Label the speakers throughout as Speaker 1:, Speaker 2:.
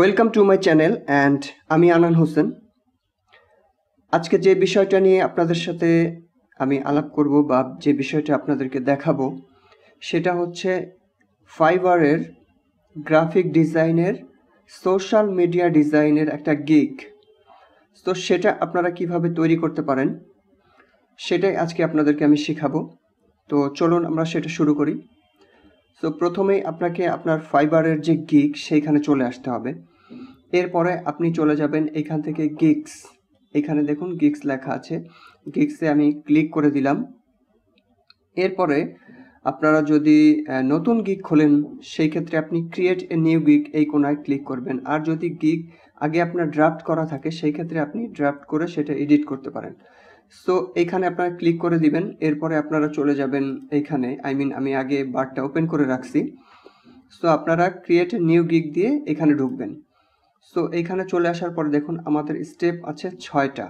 Speaker 1: Welcome to my channel and আমি আনান হোসেন। আজকে যে বিষয়টা নিয়ে আপনাদের সাথে আমি আলাপ করব বা যে বিষয়টা আপনাদেরকে দেখাবো, সেটা হচ্ছে ফাইবারের গ্রাফিক ডিজাইনের সোশ্যাল মিডিয়া ডিজাইনের একটা গিক তো সেটা আপনারা কীভাবে তৈরি করতে পারেন, সেটাই আজকে আপনাদেরকে আমি শেখাবো। তো চলুন আমরা সেটা শুরু করি। তো প্রথমেই আপনাকে আপনার ফাইবারের যে গিক সেইখানে চলে আসতে হবে। এরপরে আপনি চলে যাবেন এখান থেকে গিগস এখানে দেখুন গিক্স লেখা আছে। গিগসে আমি ক্লিক করে দিলাম। এরপরে আপনারা যদি নতুন গিগ খোলেন, সেই ক্ষেত্রে আপনি ক্রিয়েট এ নিউ গিগ এই কোনায় ক্লিক করবেন। আর যদি গিগ আগে আপনার ড্রাফট করা থাকে, সেই ক্ষেত্রে আপনি ড্রাফট করে সেটা এডিট করতে পারেন। সো এখানে আপনারা ক্লিক করে দিবেন। এরপরে আপনারা চলে যাবেন এইখানে আই মিন আমি আগে বারটা ওপেন করে রাখছি। সো আপনারা ক্রিয়েট নিউ গিক দিয়ে এখানে ঢুকবেন। সো এইখানে চলে আসার পর দেখুন আমাদের স্টেপ আছে ছয়টা।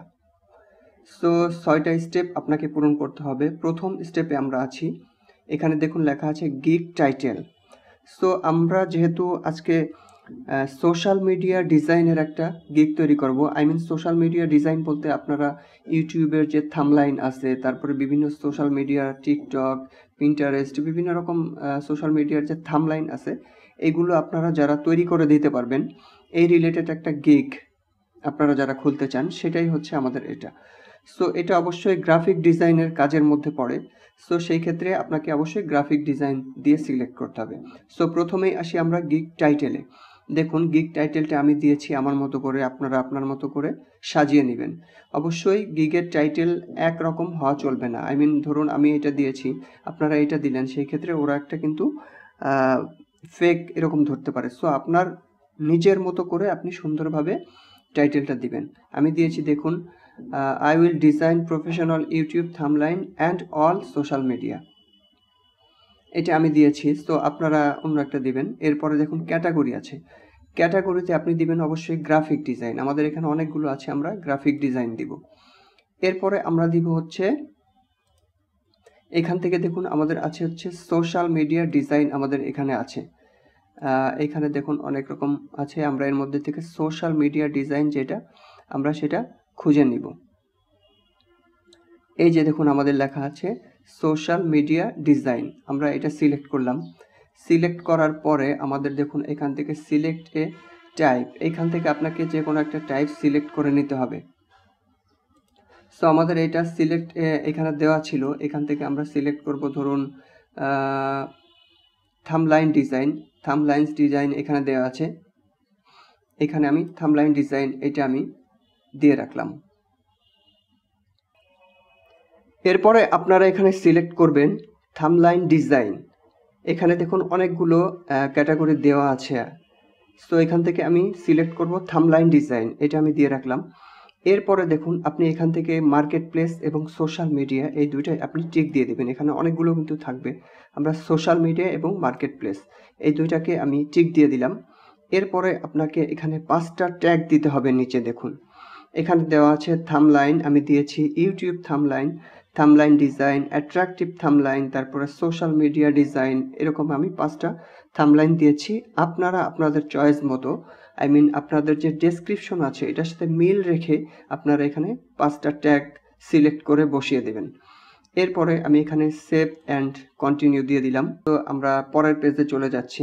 Speaker 1: সো ছয়টা স্টেপ আপনাকে পূরণ করতে হবে। প্রথম স্টেপে আমরা আছি। এখানে দেখুন লেখা আছে গিগ টাইটেল সো আমরা যেহেতু আজকে সোশ্যাল মিডিয়া ডিজাইনের একটা গিগ তৈরি করব। I mean social media design বলতে আপনারা ইউটিউবের যে থামলাইন আছে, তারপরে বিভিন্ন সোশ্যাল মিডিয়া টিকটক পিন্টারেস্ট বিভিন্ন রকম সোশ্যাল মিডিয়ার যে থামলাইন আছে, এগুলো আপনারা যারা তৈরি করে দিতে পারবেন এই রিলেটেড একটা গিগ আপনারা যারা খুলতে চান, সেটাই হচ্ছে আমাদের এটা। সো এটা অবশ্যই গ্রাফিক ডিজাইনের কাজের মধ্যে পড়ে। সো সেই ক্ষেত্রে আপনাকে অবশ্যই গ্রাফিক ডিজাইন দিয়ে সিলেক্ট করতে হবে। সো প্রথমেই আসি আমরা গিগ টাইটেলে দেখুন গিগ টাইটেলটা আমি দিয়েছি আমার মতো করে, আপনারা আপনার মতো করে সাজিয়ে নেবেন। অবশ্যই গিগের টাইটেল একরকম হওয়া চলবে না। আই মিন ধরুন আমি এটা দিয়েছি, আপনারা এটা দিলেন, সেই ক্ষেত্রে ওরা একটা কিন্তু ফেক এরকম ধরতে পারে। সো আপনার নিজের মতো করে আপনি সুন্দরভাবে টাইটেলটা দিবেন। আমি দিয়েছি দেখুন I will design professional YouTube thumbnail and all social media এটা আমি দিয়েছি, তো আপনারা অন্য একটা দিবেন। এরপরে দেখুন ক্যাটাগরি আছে। ক্যাটাগরিতে আপনি দিবেন অবশ্যই গ্রাফিক ডিজাইন আমাদের এখানে অনেকগুলো আছে, আমরা গ্রাফিক ডিজাইন দিব। এরপরে আমরা দিব হচ্ছে, এখান থেকে দেখুন, আমাদের আছে হচ্ছে সোশ্যাল মিডিয়া ডিজাইন আমাদের এখানে আছে। এখানে দেখুন অনেক রকম আছে। আমরা এর মধ্যে থেকে সোশ্যাল মিডিয়া ডিজাইন যেটা, আমরা সেটা খুঁজে নিব। এই যে দেখুন আমাদের লেখা আছে সোশ্যাল মিডিয়া ডিজাইন আমরা এটা সিলেক্ট করলাম। সিলেক্ট করার পরে আমাদের দেখুন এখান থেকে সিলেক্ট এ টাইপ এখান থেকে আপনাকে যে কোনো একটা টাইপ সিলেক্ট করে নিতে হবে। সো আমাদের এটা সিলেক্ট এখানে দেওয়া ছিল। এখান থেকে আমরা সিলেক্ট করব ধরুন থামলাইন ডিজাইন থামলাইন্স ডিজাইন এখানে দেওয়া আছে। এখানে আমি থামলাইন ডিজাইন এটা আমি দিয়ে রাখলাম। এরপরে আপনারা এখানে সিলেক্ট করবেন থামলাইন ডিজাইন। এখানে দেখুন অনেকগুলো ক্যাটাগরি দেওয়া আছে। সো এখান থেকে আমি সিলেক্ট করব থামলাইন ডিজাইন, এটা আমি দিয়ে রাখলাম। এরপরে দেখুন, আপনি এখান থেকে মার্কেট প্লেস এবং সোশ্যাল মিডিয়া এই দুইটাই আপনি টিক দিয়ে দেবেন। এখানে অনেকগুলো কিন্তু থাকবে। আমরা সোশ্যাল মিডিয়া এবং মার্কেট প্লেস এই দুইটাকে আমি টিক দিয়ে দিলাম। এরপরে আপনাকে এখানে পাঁচটা ট্যাগ দিতে হবে নিচে দেখুন। এখানে দেওয়া আছে থামলাইন আমি দিয়েছি YouTube thumbnail thumbnail design attractive thumbnail তারপরে সোশ্যাল মিডিয়া ডিজাইন এরকম আমি পাঁচটা থামলাইন দিয়েছি। আপনারা আপনাদের চয়েস মতো আই মিন আপনাদের যে ডেসক্রিপশন আছে, এটার সাথে মিল রেখে আপনারা এখানে পাঁচটা ট্যাগ সিলেক্ট করে বসিয়ে দেবেন। এরপরে আমি এখানে সেভ অ্যান্ড কন্টিনিউ দিয়ে দিলাম। তো আমরা পরের পেজে চলে যাচ্ছি।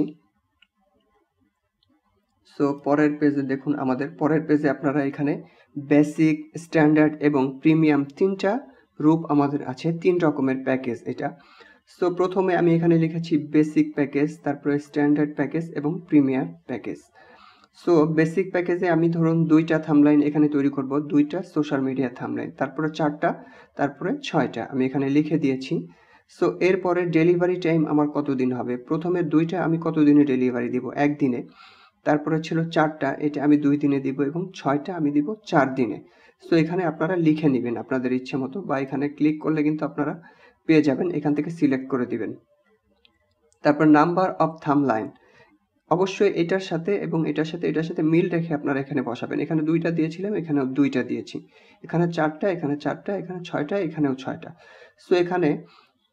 Speaker 1: সো পরের পেজে দেখুন, আমাদের পরের পেজে আপনারা এখানে বেসিক স্ট্যান্ডার্ড এবং প্রিমিয়াম তিনটা রূপ আমাদের আছে, তিন রকমের প্যাকেজ এটা। সো প্রথমে আমি এখানে লিখেছি বেসিক প্যাকেজ তারপরে স্ট্যান্ডার্ড প্যাকেজ এবং প্রিমিয়ার প্যাকেজ সো বেসিক প্যাকেজে আমি ধরুন দুইটা থামলাইন এখানে তৈরি করব, দুইটা সোশ্যাল মিডিয়া থামলাইন তারপরে চারটা, তারপরে ছয়টা আমি এখানে লিখে দিয়েছি। সো এরপরে ডেলিভারি টাইম আমার কতদিন হবে? প্রথমে দুইটা আমি কতদিনে ডেলিভারি দিব? একদিনে। তারপরে ছিল চারটা, এটা আমি দুই দিনে দিব এবং ছয়টা আমি দিব চার দিনে। সো এখানে আপনারা লিখে নেবেন আপনাদের ইচ্ছে মতো বা এখানে ক্লিক করলে কিন্তু আপনারা পেয়ে যাবেন, এখান থেকে সিলেক্ট করে দিবেন। তারপর নাম্বার অফ থাম লাইন অবশ্যই এটার সাথে এবং এটার সাথে এটার সাথে মিল রেখে আপনারা এখানে বসাবেন। এখানে দুইটা দিয়েছিলাম, এখানেও দুইটা দিয়েছি। এখানে চারটা এখানে চারটা, এখানে ছয়টা, এখানেও ছয়টা। সো এখানে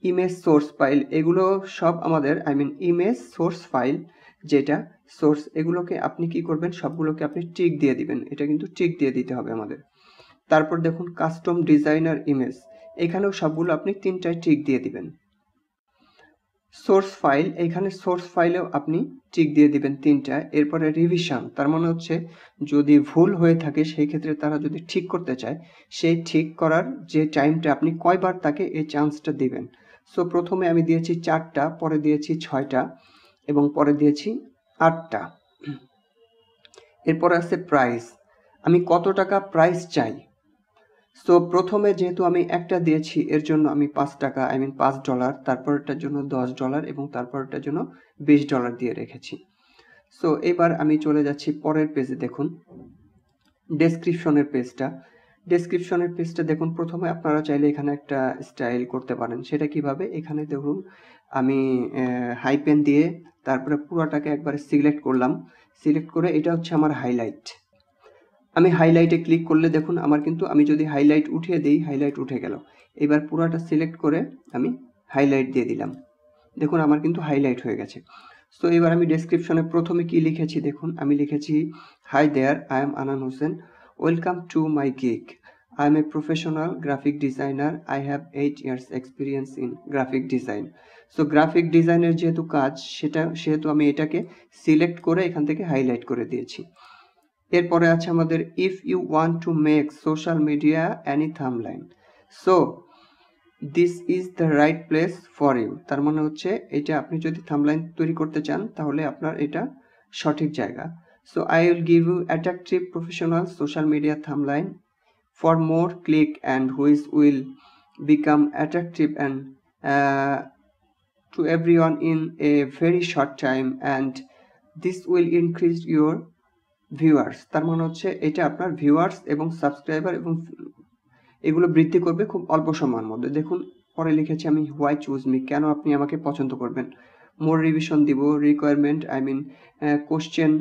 Speaker 1: ইমেজ সোর্স ফাইল এগুলো সব আমাদের I mean image source file যেটা সোর্স এগুলোকে আপনি কি করবেন? সবগুলোকে আপনি টিক দিয়ে দিবেন। এটা কিন্তু টিক দিয়ে দিতে হবে আমাদের। তারপর দেখুন কাস্টম ডিজাইনার ইমেজ এখানেও সবগুলো আপনি তিনটায় টিক দিয়ে দিবেন। সোর্স ফাইল এখানে সোর্স ফাইলেও আপনি টিক দিয়ে দিবেন তিনটা, এরপরে রিভিশন তার মানে হচ্ছে যদি ভুল হয়ে থাকে সেই ক্ষেত্রে তারা যদি ঠিক করতে চায়, সেই ঠিক করার যে টাইমটা আপনি কয়বার তাকে এই চান্সটা দিবেন। সো প্রথমে আমি দিয়েছি চারটা, পরে দিয়েছি ছয়টা এবং পরে দিয়েছি আটটা। এরপরে আছে প্রাইস আমি কত টাকা প্রাইস চাই? সো প্রথমে যেহেতু আমি একটা দিয়েছি, এর জন্য আমি পাঁচ টাকা আই মিন পাঁচ ডলার তারপরটার জন্য দশ ডলার এবং তারপরটার জন্য বিশ ডলার দিয়ে রেখেছি। সো এবার আমি চলে যাচ্ছি পরের পেজে দেখুন। ডেসক্রিপশনের পেজটা ডেসক্রিপশনের পেজটা দেখুন, প্রথমে আপনারা চাইলে এখানে একটা স্টাইল করতে পারেন। সেটা কীভাবে? এখানে দেখুন, আমি হাইপেন দিয়ে তারপরে পুরোটাকে একবার সিলেক্ট করলাম। সিলেক্ট করে এটা হচ্ছে আমার হাইলাইট আমি হাইলাইটে ক্লিক করলে দেখুন আমার কিন্তু আমি যদি হাইলাইট উঠিয়ে দিই হাইলাইট উঠে গেল। এবার পুরাটা সিলেক্ট করে আমি হাইলাইট দিয়ে দিলাম। দেখুন আমার কিন্তু হাইলাইট হয়ে গেছে। সো এবার আমি ডেসক্রিপশনে প্রথমে কি লিখেছি দেখুন, আমি লিখেছি hi there I am Anan Hossain welcome to my gig I am a professional graphic designer I have eight years experience in graphic design so graphic ডিজাইনের যেহেতু কাজ, সেটা, সেহেতু আমি এটাকে সিলেক্ট করে এখান থেকে হাইলাইট করে দিয়েছি। এরপরে আছে আমাদের if you want to make social media any thumbnail so this is the right place for you তার মানে হচ্ছে এটা আপনি যদি থামলাইন তৈরি করতে চান, তাহলে আপনার এটা সঠিক জায়গা। So I will give you attractive professional social media thumbnail for more click and which will become attractive and to everyone in a very short time and this will increase your viewers তার মানে হচ্ছে এটা আপনার viewers এবং subscriber এবং এগুলো বৃদ্ধি করবে খুব অল্প সময়ের মধ্যে। দেখুন, পরে লিখেছি আমি হোয়াই চুজ মি কেন আপনি আমাকে পছন্দ করবেন? মোর রিভিশন দিব requirement I mean question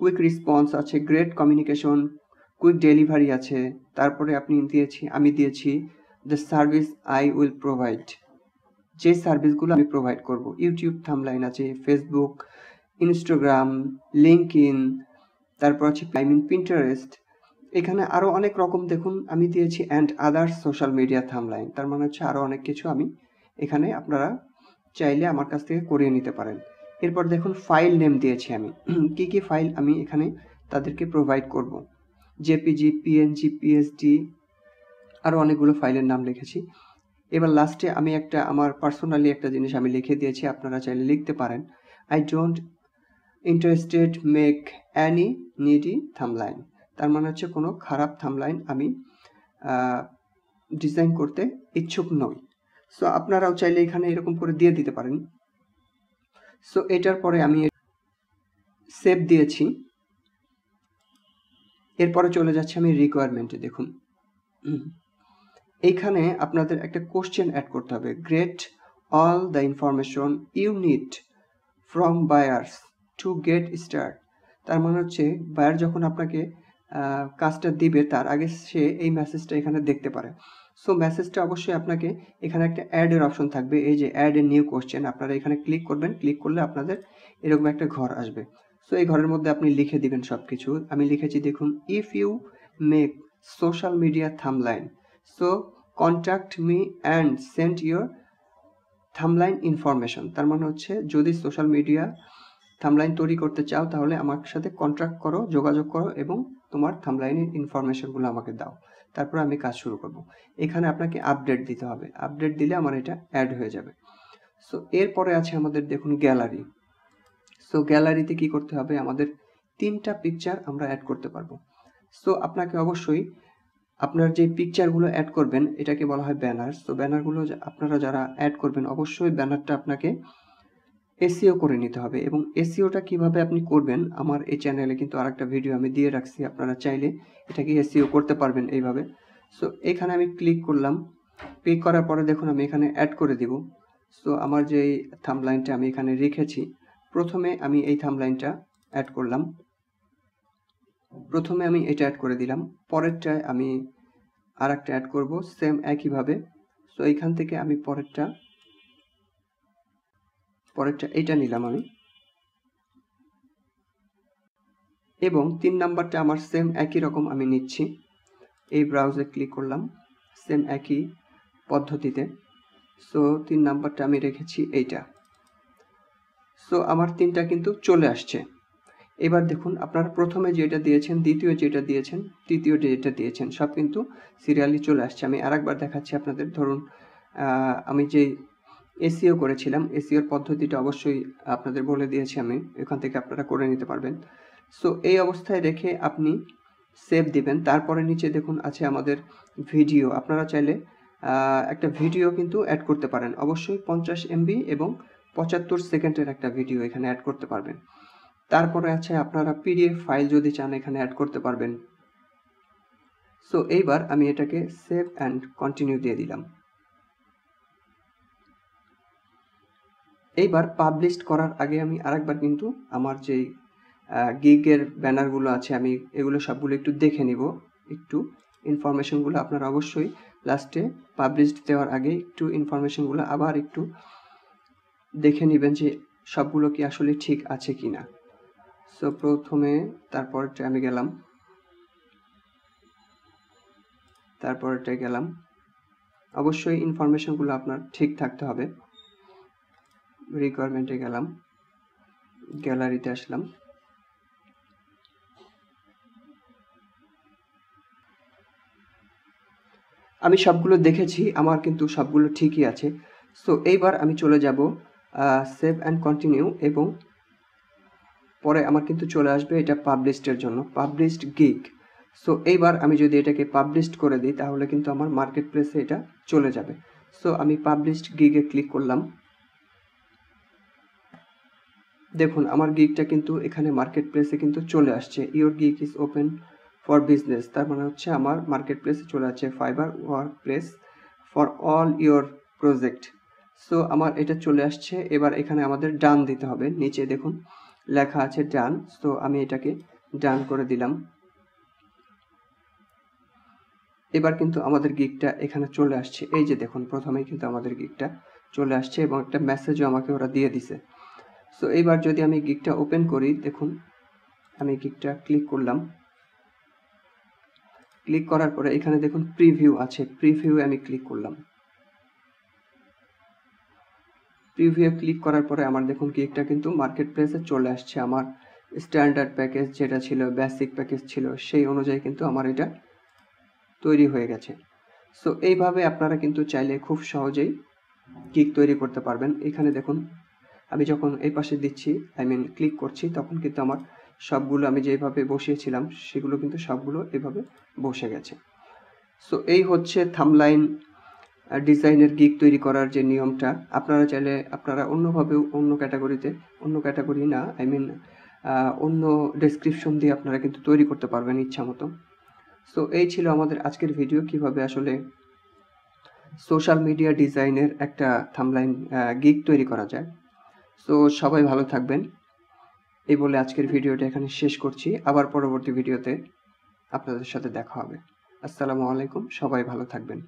Speaker 1: quick response আছে গ্রেট কমিউনিকেশন কুইক ডেলিভারি আছে। তারপরে আপনি দিয়েছি, আমি দিয়েছি the service I will provide যে সার্ভিসগুলো আমি প্রোভাইড করব। ইউটিউব থামলাইন আছে ফেসবুক ইনস্টাগ্রাম লিঙ্ক ইন তারপর আই মিন পিন্টারেস্ট এখানে আরও অনেক রকম দেখুন, আমি দিয়েছি and others social media thumbnail তার মানে হচ্ছে আরও অনেক কিছু আমি এখানে আপনারা চাইলে আমার কাছ থেকে করিয়ে নিতে পারেন। এরপর দেখুন ফাইল নেম দিয়েছি আমি। কি কি ফাইল আমি এখানে তাদেরকে প্রোভাইড করব? জেপিজি পিএনজি পিএসডি আরও অনেকগুলো ফাইলের নাম লিখেছি। এবার লাস্টে আমি একটা, আমার পার্সোনালি একটা জিনিস আমি লিখে দিয়েছি, আপনারা চাইলে লিখতে পারেন। I don't interested make any needy thumbnail তার মানে হচ্ছে কোনো খারাপ থামলাইন আমি ডিজাইন করতে ইচ্ছুক নই। সো আপনারাও চাইলে এখানে এরকম করে দিয়ে দিতে পারেন। সো এটার পরে আমি সেভ দিয়েছি। এরপরে চলে যাচ্ছে আমি রিকোয়ারমেন্টে দেখুন। এইখানে আপনাদের একটা কোশ্চেন অ্যাড করতে হবে। Great all the information you need from buyers to get start তার মানে হচ্ছে বায়ার যখন আপনাকে কাজটা দিবে, তার আগে সে এই মেসেজটা এখানে দেখতে পারে। সো মেসেজটা অবশ্যই আপনাকে এখানে একটা অ্যাডের অপশন থাকবে। এই যে অ্যাড এ নিউ কোশ্চেন আপনারা এখানে ক্লিক করবেন। ক্লিক করলে আপনাদের এরকম একটা ঘর আসবে। সো এই ঘরের মধ্যে আপনি লিখে দিবেন সব কিছু আমি লিখেছি, দেখুন if you make social media thumbnail so contact me and send your thumbnail information তার মানে হচ্ছে, যদি সোশ্যাল মিডিয়া থামলাইন তৈরি করতে চাও, তাহলে আমার সাথে কন্ট্রাক্ট করো, যোগাযোগ করো এবং তোমার থামলাইনের ইনফরমেশনগুলো আমাকে দাও। তারপর আমি কাজ শুরু করব। এখানে আপনাকে আপডেট দিতে হবে। আপডেট দিলে আমার এটা অ্যাড হয়ে যাবে। সো এরপরে আছে আমাদের দেখুন গ্যালারি সো গ্যালারিতে কি করতে হবে? আমাদের তিনটা পিকচার আমরা অ্যাড করতে পারব। সো আপনাকে অবশ্যই আপনার যে পিকচারগুলো অ্যাড করবেন, এটাকে বলা হয় ব্যানার সো ব্যানারগুলো আপনারা যারা অ্যাড করবেন, অবশ্যই ব্যানারটা আপনাকে এসিও করে নিতে হবে এবং এসিওটা কীভাবে আপনি করবেন, আমার এই চ্যানেলে কিন্তু আরেকটা ভিডিও আমি দিয়ে রাখছি, আপনারা চাইলে এটাকে এসিও করতে পারবেন এইভাবে। সো এখানে আমি ক্লিক করলাম ক্লিক করার পরে দেখুন আমি এখানে অ্যাড করে দিব। সো আমার যে থামলাইনটা আমি এখানে রেখেছি, প্রথমে আমি এই থামলাইনটা অ্যাড করলাম। প্রথমে আমি এটা অ্যাড করে দিলাম, পরেরটায় আমি আর একটা অ্যাড করব সেম একইভাবে। সো এইখান থেকে আমি পরেরটা পরেরটা, এইটা নিলাম আমি। এবং তিন নাম্বারটা আমার সেম একই রকম আমি নিচ্ছি। এই ব্রাউজে ক্লিক করলাম সেম একই পদ্ধতিতে। সো তিন নাম্বারটা আমি রেখেছি এইটা। সো আমার তিনটা কিন্তু চলে আসছে। এবার দেখুন, আপনারা প্রথমে যেটা দিয়েছেন, দ্বিতীয় যেটা দিয়েছেন, তৃতীয় যেটা দিয়েছেন, সব কিন্তু সিরিয়ালি চলে আসছে। আমি আরেকবার দেখাচ্ছি আপনাদের। ধরুন আমি যে এসিও করেছিলাম। এসিওর পদ্ধতিটা অবশ্যই আপনাদের বলে দিয়েছি আমি। এখান থেকে আপনারা করে নিতে পারবেন। সো এই অবস্থায় রেখে আপনি সেভ দিবেন। তারপরে নিচে দেখুন আছে আমাদের ভিডিও আপনারা চাইলে একটা ভিডিও কিন্তু অ্যাড করতে পারেন। অবশ্যই পঞ্চাশ এমবি এবং পঁচাত্তর সেকেন্ডের একটা ভিডিও এখানে অ্যাড করতে পারবেন। তারপরে আছে আপনারা পিডিএফ ফাইল যদি চান, এখানে অ্যাড করতে পারবেন। সো এইবার আমি এটাকে সেভ অ্যান্ড কন্টিনিউ দিয়ে দিলাম। এইবার পাবলিশ করার আগে আমি আরেকবার কিন্তু আমার যেই গিগের ব্যানারগুলো আছে আমি এগুলো সবগুলো একটু দেখে নিব। একটু ইনফরমেশনগুলো আপনারা অবশ্যই লাস্টে পাবলিশ দেওয়ার আগে একটু ইনফরমেশনগুলো আবার একটু দেখে নেবেন যে সবগুলো কি আসলে ঠিক আছে কি না সো প্রথমে তারপরটা আমি গেলাম। তারপরটা গেলাম। অবশ্যই ইনফরমেশনগুলো আপনার ঠিক থাকতে হবে। রিকোয়ারমেন্টে গেলাম। গ্যালারিতে আসলাম। আমি সবগুলো দেখেছি, আমার কিন্তু সবগুলো ঠিকই আছে। সো এইবার আমি চলে যাব সেভ অ্যান্ড কন্টিনিউ এবং পরে আমার কিন্তু চলে আসবে এটা পাবলিশডের জন্য পাবলিশড গিগ সো এইবার আমি যদি এটাকে পাবলিশড করে দিই, তাহলে কিন্তু আমার মার্কেট প্লেসে এটা চলে যাবে। সো আমি পাবলিশড গিগে ক্লিক করলাম। দেখুন, আমার গিগটা কিন্তু এখানে মার্কেট প্লেসে কিন্তু চলে আসছে। Your gig is open for business তার মানে হচ্ছে আমার মার্কেট প্লেসে চলে আসছে Fiverr workplace for all your project so আমার এটা চলে আসছে। এবার এখানে আমাদের ডান দিতে হবে। নিচে দেখুন, লেখা আছে ডান সো আমি এটাকে ডান করে দিলাম। এবার কিন্তু আমাদের গিকটা এখানে চলে আসছে। এই যে দেখুন, প্রথমেই কিন্তু আমাদের গিকটা চলে আসছে এবং একটা মেসেজও আমাকে ওরা দিয়ে দিছে। সো এইবার যদি আমি গিকটা ওপেন করি, দেখুন, আমি গিকটা ক্লিক করলাম। ক্লিক করার পরে এখানে দেখুন প্রিভিউ আছে। প্রিভিউ আমি ক্লিক করলাম। প্রিভিউ ক্লিক করার পরে আমার দেখুন গিকটা কিন্তু মার্কেট প্লেসে চলে আসছে। আমার স্ট্যান্ডার্ড প্যাকেজ যেটা ছিল বেসিক প্যাকেজ ছিল, সেই অনুযায়ী কিন্তু আমার এটা তৈরি হয়ে গেছে। সো এইভাবে আপনারা কিন্তু চাইলে খুব সহজেই কিক তৈরি করতে পারবেন। এখানে দেখুন আমি যখন এই পাশে দিচ্ছি আই মিন ক্লিক করছি, তখন কিন্তু আমার সবগুলো আমি যেভাবে বসিয়েছিলাম, সেগুলো কিন্তু সবগুলো এভাবে বসে গেছে। সো এই হচ্ছে থামলাইন ডিজাইনের গিক তৈরি করার যে নিয়মটা। আপনারা চাইলে, আপনারা অন্যভাবেও অন্য ক্যাটাগরিতে অন্য ক্যাটাগরি না আই মিন অন্য ডেসক্রিপশন দিয়ে আপনারা কিন্তু তৈরি করতে পারবেন ইচ্ছা মতো। সো এই ছিল আমাদের আজকের ভিডিও কীভাবে আসলে সোশ্যাল মিডিয়া ডিজাইনের একটা থামলাইন গিক তৈরি করা যায়। সো সবাই ভালো থাকবেন। এই বলে আজকের ভিডিওটা এখানে শেষ করছি। আবার পরবর্তী ভিডিওতে আপনাদের সাথে দেখা হবে। আসসালামু আলাইকুম, সবাই ভালো থাকবেন।